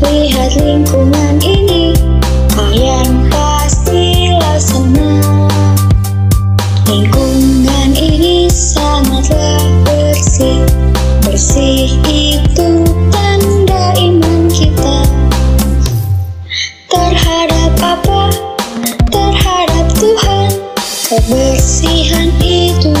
Lihat lingkungan ini. Kalian pastilah senang. Lingkungan ini sangatlah bersih. Bersih itu tanda iman kita. Terhadap apa? Terhadap Tuhan. Kebersihan itu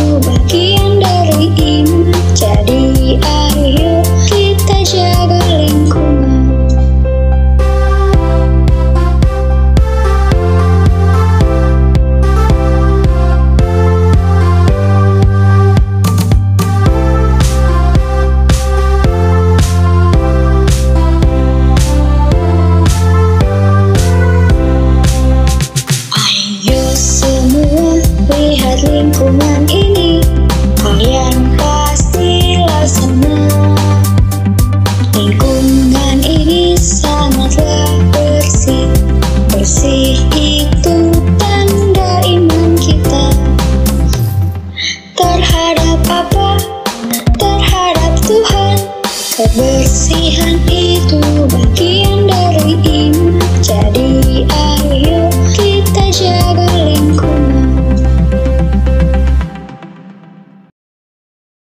lingkungan ini. Kalian pastilah senang. Lingkungan ini sangatlah bersih. Bersih itu tanda iman kita. Terhadap apa? Terhadap Tuhan. Kebersihan itu